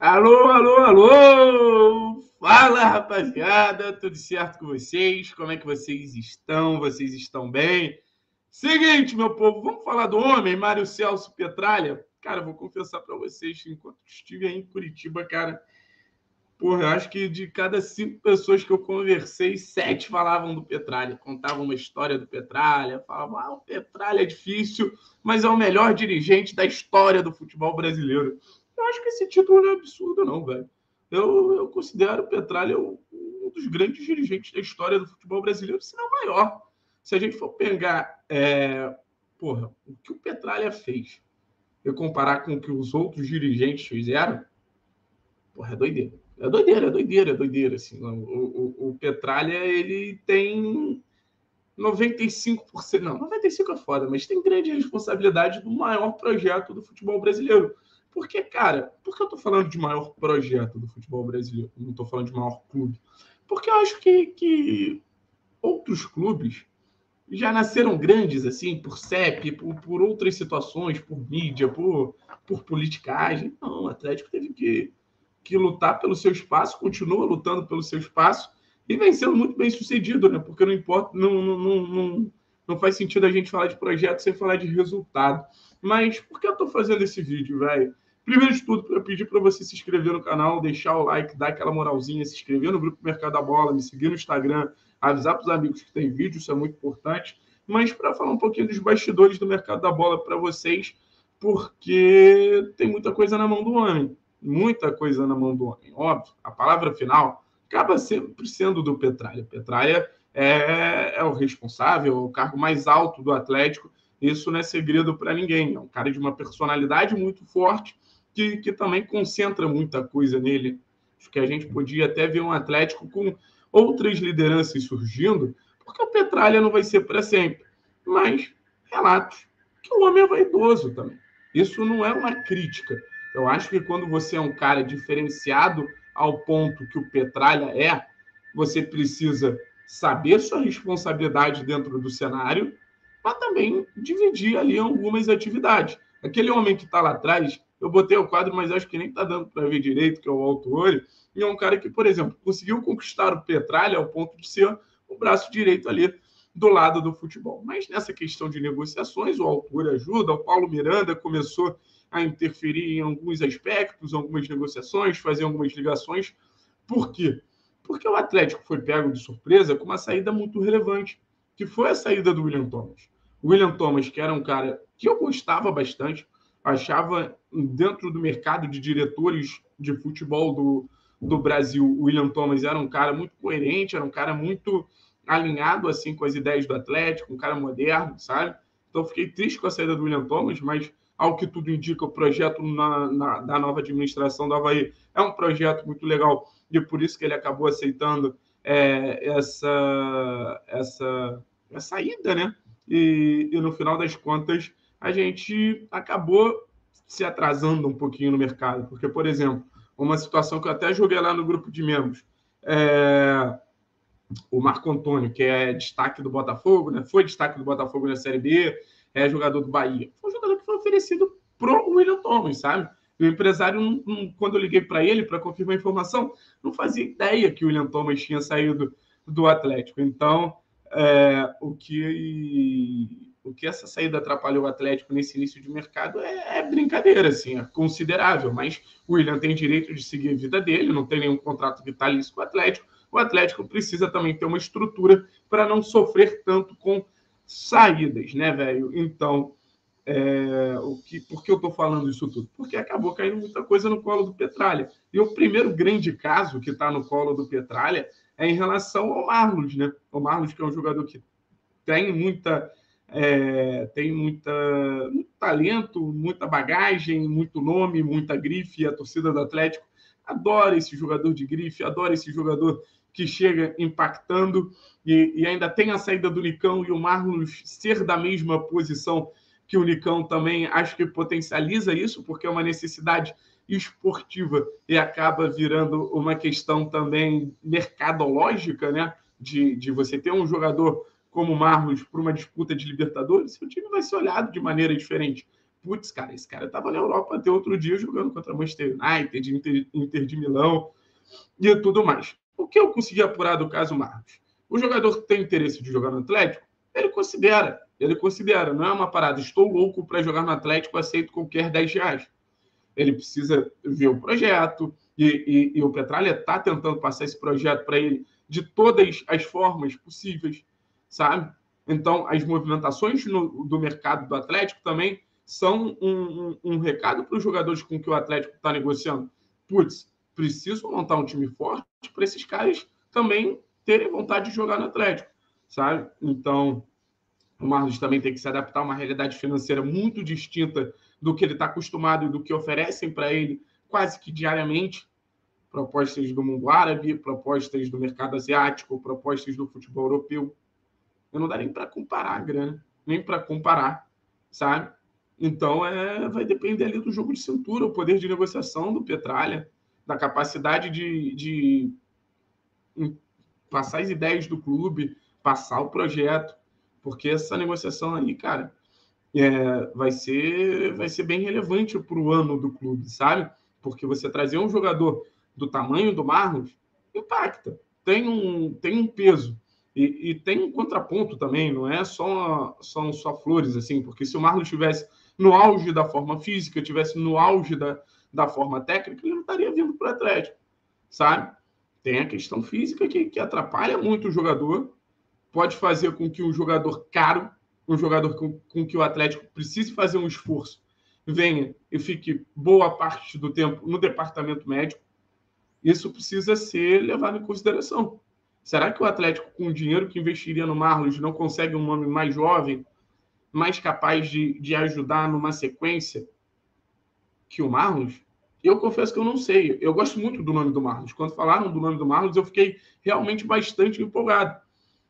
Alô, alô, alô! Fala, rapaziada, tudo certo com vocês? Como é que vocês estão? Vocês estão bem? Seguinte, meu povo, vamos falar do homem, Mário Celso Petralha? Cara, vou confessar para vocês, enquanto estive aí em Curitiba, cara, porra, eu acho que de cada cinco pessoas que eu conversei, sete falavam do Petralha, contavam uma história do Petralha, falavam, ah, o Petralha é difícil, mas é o melhor dirigente da história do futebol brasileiro. Eu acho que esse título não é absurdo, não, velho. Eu, eu considero o Petralha um dos grandes dirigentes da história do futebol brasileiro, se não maior. Se a gente for pegar, é, porra, o que o Petralha fez e comparar com o que os outros dirigentes fizeram, porra, é doideira. É doideira, é doideira, é doideira. Assim. O, o, o Petralha, ele tem 95%, não, 95% é foda, mas tem grande responsabilidade do maior projeto do futebol brasileiro. Porque, cara, por que eu tô falando de maior projeto do futebol brasileiro? Não tô falando de maior clube. Porque eu acho que, que outros clubes já nasceram grandes, assim, por CEP, por, por outras situações, por mídia, por, por politicagem. Não, o Atlético teve que, que lutar pelo seu espaço, continua lutando pelo seu espaço e vem sendo muito bem sucedido, né? Porque não importa, não, não, não, não, não faz sentido a gente falar de projeto sem falar de resultado. Mas por que eu estou fazendo esse vídeo, velho? Primeiro de tudo, eu pedir para você se inscrever no canal, deixar o like, dar aquela moralzinha, se inscrever no grupo Mercado da Bola, me seguir no Instagram, avisar para os amigos que tem vídeo, isso é muito importante. Mas para falar um pouquinho dos bastidores do Mercado da Bola para vocês, porque tem muita coisa na mão do homem. Muita coisa na mão do homem. Óbvio, a palavra final acaba sempre sendo do Petralha. Petralha é, é o responsável, é o cargo mais alto do Atlético. Isso não é segredo para ninguém. É um cara de uma personalidade muito forte que, que também concentra muita coisa nele. Acho que a gente podia até ver um Atlético com outras lideranças surgindo, porque o Petralha não vai ser para sempre. Mas relatos que o homem é vaidoso também. Isso não é uma crítica. Eu acho que quando você é um cara diferenciado ao ponto que o Petralha é, você precisa saber sua responsabilidade dentro do cenário, mas também dividir ali algumas atividades. Aquele homem que está lá atrás, eu botei o quadro, mas acho que nem está dando para ver direito, que é o Alto Olho. E é um cara que, por exemplo, conseguiu conquistar o Petralha ao ponto de ser o braço direito ali do lado do futebol. Mas nessa questão de negociações, o Alto ajuda. O Paulo Miranda começou a interferir em alguns aspectos, algumas negociações, fazer algumas ligações. Por quê? Porque o Atlético foi pego de surpresa com uma saída muito relevante, que foi a saída do William Thomas. O William Thomas, que era um cara que eu gostava bastante, achava dentro do mercado de diretores de futebol do, do Brasil, o William Thomas era um cara muito coerente, era um cara muito alinhado assim com as ideias do Atlético, um cara moderno, sabe? Então fiquei triste com a saída do William Thomas, mas ao que tudo indica, o projeto na, na, da nova administração do Havaí é um projeto muito legal e por isso que ele acabou aceitando é, essa, essa, essa saída, né? E, e no final das contas, a gente acabou se atrasando um pouquinho no mercado. Porque, por exemplo, uma situação que eu até joguei lá no grupo de membros, é... o Marco Antônio, que é destaque do Botafogo, né? foi destaque do Botafogo na Série B, é jogador do Bahia. Foi um jogador que foi oferecido pro William Thomas, sabe? E o empresário, quando eu liguei para ele para confirmar a informação, não fazia ideia que o William Thomas tinha saído do Atlético. Então, é, o que o que essa saída atrapalhou o Atlético nesse início de mercado é, é, brincadeira, assim, é considerável. Mas o William tem direito de seguir a vida dele, não tem nenhum contrato vitalício com o Atlético. O Atlético precisa também ter uma estrutura para não sofrer tanto com saídas, né, velho? Então, é, o que, por que eu estou falando isso tudo? Porque acabou caindo muita coisa no colo do Petralha. E o primeiro grande caso que está no colo do Petralha é em relação ao Marlos, né? O Marlos, que é um jogador que tem muita é, tem muita, muito talento, muita bagagem, muito nome, muita grife. A torcida do Atlético adora esse jogador de grife, adora esse jogador que chega impactando e, e ainda tem a saída do Nicão e o Marlos ser da mesma posição que o Nicão também acho que potencializa isso, porque é uma necessidade esportiva e acaba virando uma questão também mercadológica, né? De, de você ter um jogador como Marlos para uma disputa de Libertadores, seu time vai ser olhado de maneira diferente. putz, cara, esse cara estava na Europa até outro dia jogando contra Manchester United, Inter, Inter de Milão e tudo mais. O que eu consegui apurar do caso Marcos? O jogador que tem interesse de jogar no Atlético, ele considera, ele considera, não é uma parada, estou louco para jogar no Atlético, aceito qualquer 10 reais. Ele precisa ver o projeto, e, e, e o Petralha está tentando passar esse projeto para ele de todas as formas possíveis, sabe? Então, as movimentações no, do mercado do Atlético também são um, um, um recado para os jogadores com que o Atlético está negociando. Putz, preciso montar um time forte para esses caras também terem vontade de jogar no Atlético, sabe? Então, o Marlos também tem que se adaptar a uma realidade financeira muito distinta do que ele está acostumado e do que oferecem para ele quase que diariamente. Propostas do mundo árabe, propostas do mercado asiático, propostas do futebol europeu. Não dá nem para comparar a grana, nem para comparar, sabe? Então, é, vai depender ali do jogo de cintura, o poder de negociação do Petralha, da capacidade de, de passar as ideias do clube, passar o projeto, porque essa negociação aí, cara, é, vai ser vai ser bem relevante para o ano do clube, sabe? Porque você trazer um jogador do tamanho do Marlos impacta, tem um, tem um peso. E, e tem um contraponto também, não é só, só, só flores, assim, porque se o Marlos estivesse no auge da forma física, estivesse no auge da, da forma técnica, ele não estaria vindo para o Atlético, sabe? Tem a questão física que, que atrapalha muito o jogador, pode fazer com que um jogador caro, um jogador com, com que o Atlético precise fazer um esforço, venha e fique boa parte do tempo no departamento médico. Isso precisa ser levado em consideração. Será que o Atlético, com o dinheiro que investiria no Marlos, não consegue um nome mais jovem, mais capaz de, de ajudar numa sequência que o Marlos? Eu confesso que eu não sei. Eu gosto muito do nome do Marlos. Quando falaram do nome do Marlos, eu fiquei realmente bastante empolgado.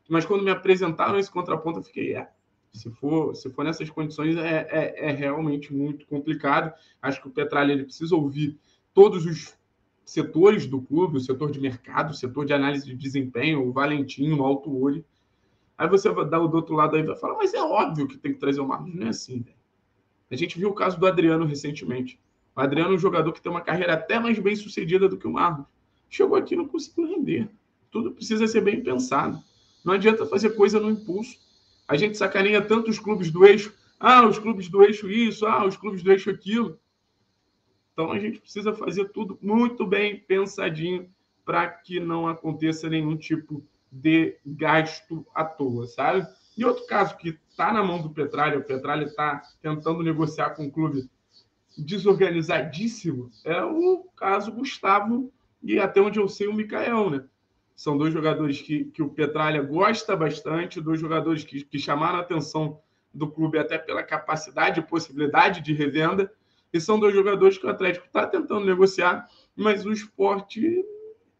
Mas quando me apresentaram esse contraponto, eu fiquei, é, se for, se for nessas condições, é, é, é realmente muito complicado. Acho que o Petralha ele precisa ouvir todos os setores do clube, o setor de mercado, o setor de análise de desempenho, o Valentim, o Alto Olho. Aí você vai dar o do outro lado aí vai falar, mas é óbvio que tem que trazer o Marlos. Não é assim. A gente viu o caso do Adriano recentemente. O Adriano é um jogador que tem uma carreira até mais bem sucedida do que o Marlos. Chegou aqui e não conseguiu render. Tudo precisa ser bem pensado. Não adianta fazer coisa no impulso. A gente sacaneia tanto os clubes do eixo. Ah, os clubes do eixo isso, ah, os clubes do eixo aquilo. Então a gente precisa fazer tudo muito bem pensadinho para que não aconteça nenhum tipo de gasto à toa, sabe? E outro caso que está na mão do Petralha, o Petralha está tentando negociar com o clube desorganizadíssimo, é o caso Gustavo e até onde eu sei o Mikael, né? São dois jogadores que, que o Petralha gosta bastante, dois jogadores que, que chamaram a atenção do clube até pela capacidade e possibilidade de revenda, e são dois jogadores que o Atlético está tentando negociar, mas o esporte,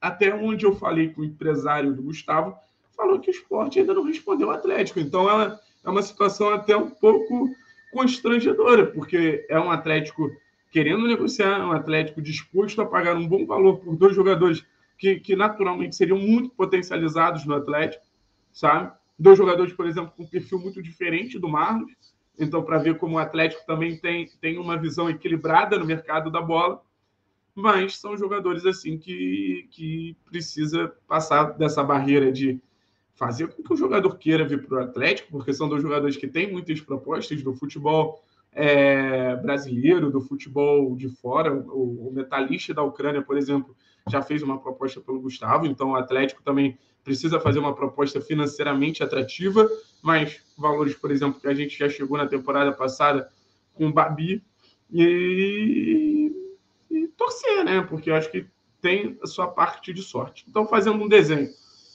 até onde eu falei com o empresário do Gustavo, falou que o esporte ainda não respondeu ao Atlético. Então ela é uma situação até um pouco constrangedora, porque é um Atlético querendo negociar, um Atlético disposto a pagar um bom valor por dois jogadores que, que naturalmente seriam muito potencializados no Atlético, sabe? Dois jogadores, por exemplo, com um perfil muito diferente do Marlos, então, para ver como o Atlético também tem, tem uma visão equilibrada no mercado da bola, mas são jogadores assim que, que precisa passar dessa barreira de fazer com que o jogador queira vir para o Atlético, porque são dois jogadores que têm muitas propostas do futebol é, brasileiro, do futebol de fora. O, o metalista da Ucrânia, por exemplo, já fez uma proposta pelo Gustavo, então o Atlético também precisa fazer uma proposta financeiramente atrativa, mas valores, por exemplo, que a gente já chegou na temporada passada com o Babi e, e torcer, né? Porque eu acho que tem a sua parte de sorte. Então, fazendo um desenho,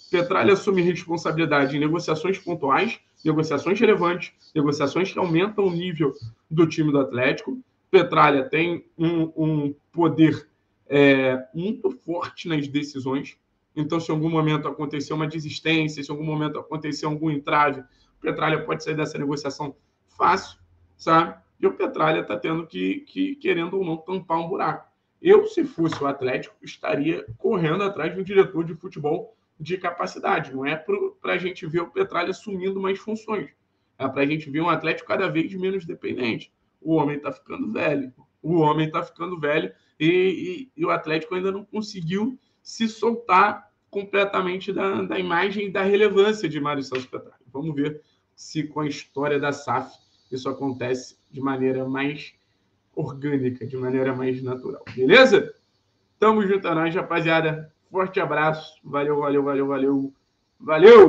Petralha assume responsabilidade em negociações pontuais, negociações relevantes, negociações que aumentam o nível do time do Atlético. Petralha tem um, um poder é, muito forte nas decisões. Então, se em algum momento acontecer uma desistência, se em algum momento acontecer algum entrave, o Petralha pode sair dessa negociação fácil, sabe? E o Petralha está tendo que, que, querendo ou não, tampar um buraco. Eu, se fosse o Atlético, estaria correndo atrás de um diretor de futebol de capacidade. Não é para a gente ver o Petralha assumindo mais funções. É para a gente ver um Atlético cada vez menos dependente. o homem está ficando velho. O homem está ficando velho e, e, e, o Atlético ainda não conseguiu se soltar completamente da, da imagem e da relevância de Mário Celso Petralha. Vamos ver se com a história da SAF isso acontece de maneira mais orgânica, de maneira mais natural. Beleza? Tamo junto a nós, rapaziada. Forte abraço. Valeu, valeu, valeu, valeu. Valeu!